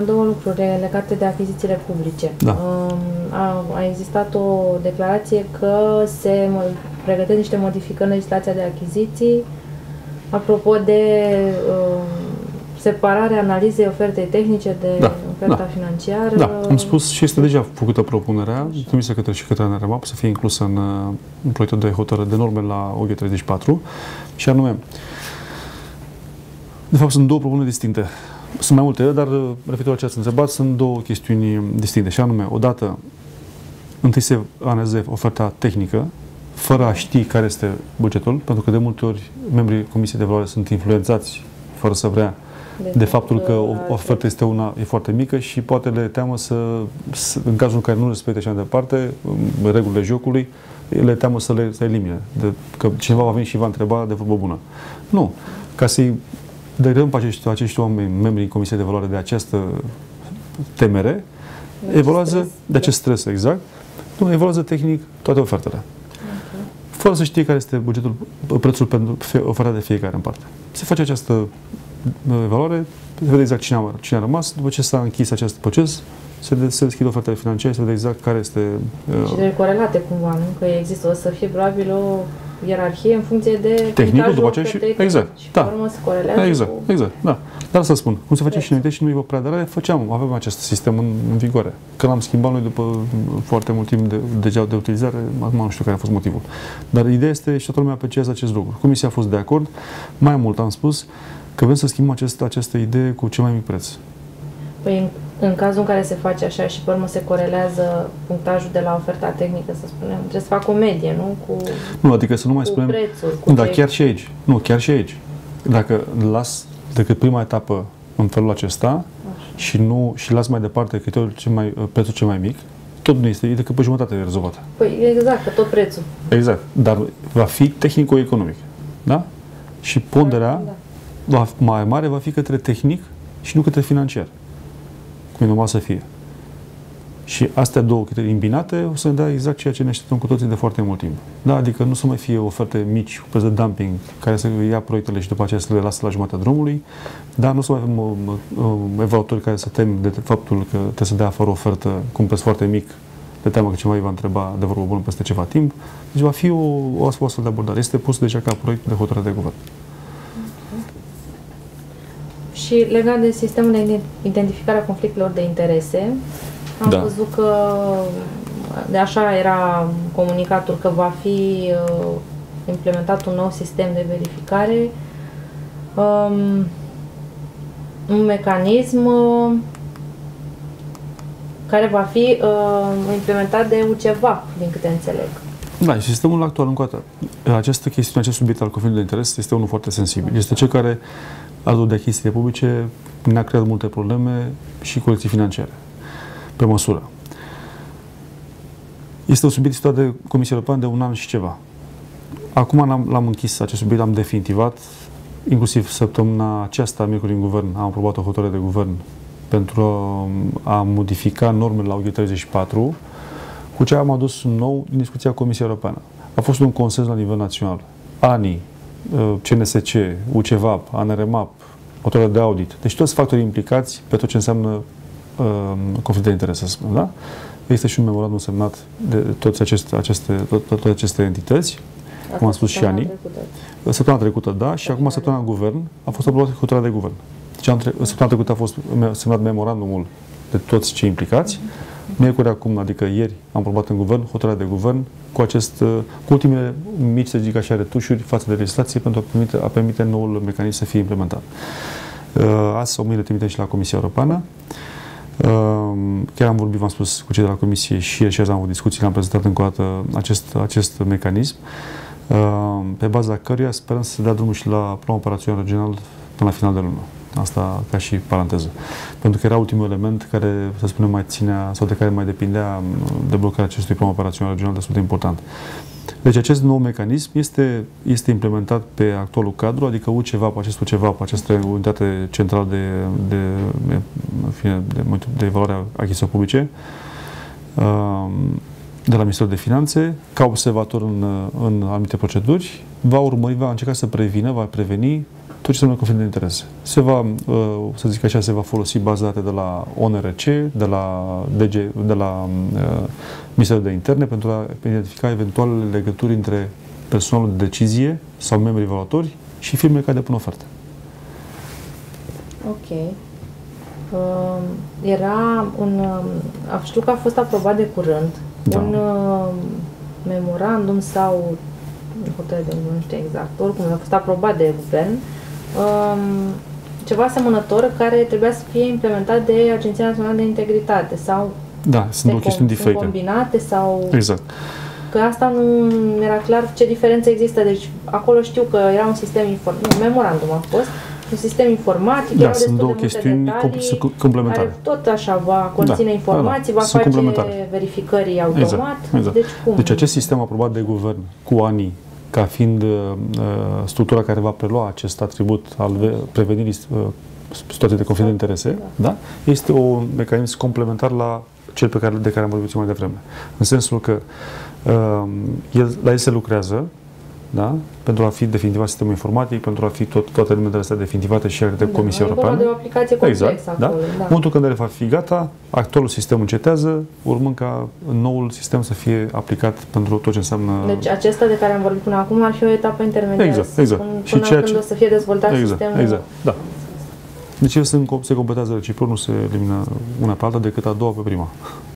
Două lucruri legate de achizițiile publice. Da. A, a existat o declarație că se pregătesc niște modificări în legislația de achiziții apropo de uh, separarea analizei ofertei tehnice de da, oferta da. financiară. Da, am spus și este deja făcută propunerea, trimisă către și către NRMAP, să fie inclusă în, în proiectul de hotărâre de norme la OG34 și anume, de fapt sunt două propuneri distincte. Sunt mai multe, dar referitor la ce ați întrebat, sunt două chestiuni distincte și anume, odată, întâi se analizează oferta tehnică, fără a ști care este bugetul, pentru că de multe ori membrii Comisiei de Valoare sunt influențați, fără să vrea, de, de faptul că o ofertă este una e foarte mică și poate le teamă să, să în cazul în care nu respecte așa de departe regulile jocului, le teamă să le să elimine, de, că cineva va veni și va întreba de vorbă bună. Nu. Ca să-i dărâm pe acești, acești oameni, membrii Comisiei de Valoare de această temere, de evoluează stres. de acest stres, exact, nu, evoluează tehnic toate ofertele. Okay. Fără să știe care este bugetul, prețul pentru oferta de fiecare în parte. Se face această evaluare, se vede exact cine a, cine a rămas, după ce s-a închis acest proces, se, de, se deschide ofertele financiare, se vede exact care este... Uh, și de corelate cumva, nu? Că există, o să fie probabil o ierarhie în funcție de tehnicul, după aceea și exact. Și da. urmă se corelează exact, cu... exact, da. Dar să spun, cum se face și înainte și noi vă preaderare, făceam, avem acest sistem în, în vigoare. Când am schimbat noi după foarte mult timp de, deja de utilizare, acum nu știu care a fost motivul. Dar ideea este și toată lumea apreciază acest lucru. Comisia a fost de acord. Mai mult am spus că vrem să schimbăm acest, această idee cu cel mai mic preț. Păi în, în cazul în care se face așa și pe urmă se corelează punctajul de la oferta tehnică, să spunem, trebuie să facă o medie, nu? Cu, nu, adică să nu mai cu spunem... prețul. Cu nu, dar chiar și aici. Nu, chiar și aici. Dacă las decât prima etapă în felul acesta așa. și nu și las mai departe criteriul cel mai, prețul cel mai mic, tot nu este, e decât pe jumătate rezolvată. Păi exact, că tot prețul. Exact, dar va fi tehnico-economic. Da? Și ponderea da. va, mai mare va fi către tehnic și nu către financiar cum e normal să fie. Și astea două criterii îmbinate o să ne dea exact ceea ce ne așteptăm cu toții de foarte mult timp. Da, adică nu să mai fie oferte mici cu preț de dumping care să ia proiectele și după aceea să le lasă la jumătatea drumului, dar nu să mai avem uh, uh, evaluatori care să tem de faptul că trebuie să dea fără ofertă cu un preț foarte mic de teamă că cineva îi va întreba de vorbă bună peste ceva timp. Deci va fi o, o astfel de abordare. Este pus deja ca proiect de hotărâre de guvern. Și legat de sistemul de identificare a conflictelor de interese, am da. văzut că de așa era comunicatul că va fi uh, implementat un nou sistem de verificare, um, un mecanism uh, care va fi uh, implementat de UCEVA, din câte înțeleg. Da, și sistemul actual încă o dată. Această chestiune, acest subiect al conflictului de interes este unul foarte sensibil. Este cel care Altul de achiziții publice ne-a creat multe probleme și colecții financiare, pe măsură. Este un subiect studiat de Comisia Europeană de un an și ceva. Acum l-am închis acest subiect, l-am definitivat, inclusiv săptămâna aceasta, miercuri în guvern, am aprobat o hotărâre de guvern pentru a modifica normele la UG 34, cu ce am adus nou în discuția Comisiei Europeană. A fost un consens la nivel național. Anii CNSC, UCEVAP, ANRMAP, autoritatea de audit. Deci toți factorii implicați pe tot ce înseamnă uh, conflict de interes, să spun, da? Este și un memorandum semnat de toți aceste, aceste, tot, toate aceste entități, Asta cum am spus și Ani. Săptămâna trecută, da, și acum săptămâna în guvern a fost aprobată hotărârea de guvern. Deci săptămâna trecută a fost semnat memorandumul de toți cei implicați. Miercuri acum, adică ieri, am aprobat în guvern hotărârea de guvern cu, acest, uh, cu ultimele mici, să zic așa, retușuri față de legislație pentru a permite, a permite noul mecanism să fie implementat. Uh, azi o mâine trimitem și la Comisia Europeană. Uh, chiar am vorbit, v-am spus, cu cei de la Comisie și ieri și azi am avut discuții, am prezentat încă o dată acest, acest mecanism, pe baza căruia sperăm să se dea drumul și la plan operațional regional până la final de lună. Asta ca și paranteză. Pentru că era ultimul element care, să spunem, mai ținea sau de care mai depindea deblocarea acestui plan operațional regional destul de important. Deci acest nou mecanism este, este implementat pe actualul cadru, adică UCEVAP, acest UCEVAP, această unitate centrală de, de, de, de, de evaluare a achizițiilor publice, um, de la Ministerul de Finanțe, ca observator în, în anumite proceduri, va urmări, va încerca să prevină, va preveni tot ce înseamnă conflict de interese. Se va, uh, să zic așa, se va folosi baza date de la ONRC, de la, DG, de la uh, Ministerul de Interne pentru a identifica eventualele legături între personalul de decizie sau membrii evaluatori și firmele care depun oferte. Ok. Uh, era un... Uh, știu că a fost aprobat de curând da. un uh, memorandum sau hotărâre de nu știu exact, oricum a fost aprobat de guvern, um, ceva asemănător care trebuia să fie implementat de Agenția Națională de Integritate sau da, sunt două chestiuni diferite. combinate sau... Exact. Că asta nu era clar ce diferență există. Deci acolo știu că era un sistem informatic, memorandum a fost, un sistem informatic, da, sunt două de chestiuni detalii, complementare. Care tot așa va conține da, informații, da, da. va face verificării exact, automat. Exact, exact. Deci, cum? deci acest sistem aprobat de guvern cu anii ca fiind uh, uh, structura care va prelua acest atribut al prevenirii uh, situației de conflict de interese, da. da? este un mecanism complementar la cel pe care, de care am vorbit mai devreme. În sensul că uh, el, la el se lucrează da? pentru a fi definitivat sistemul informatic, pentru a fi tot, toate elementele astea definitivate și de da, Comisia Europeană. de o aplicație complexă exact, acolo, da? da. În momentul când ele va fi gata, actualul sistem încetează, urmând ca noul sistem să fie aplicat pentru tot ce înseamnă... Deci acesta de care am vorbit până acum ar fi o etapă intermediară. Exact, exact. Până, și până ceea când ce... o să fie dezvoltat exact, sistemul... Exact, da. Deci el se, se completează reciproc, nu se elimină una pe alta decât a doua pe prima.